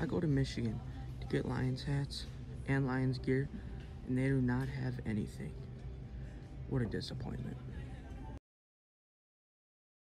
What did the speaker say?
I go to Michigan to get Lions hats and Lions gear, and they do not have anything. What a disappointment.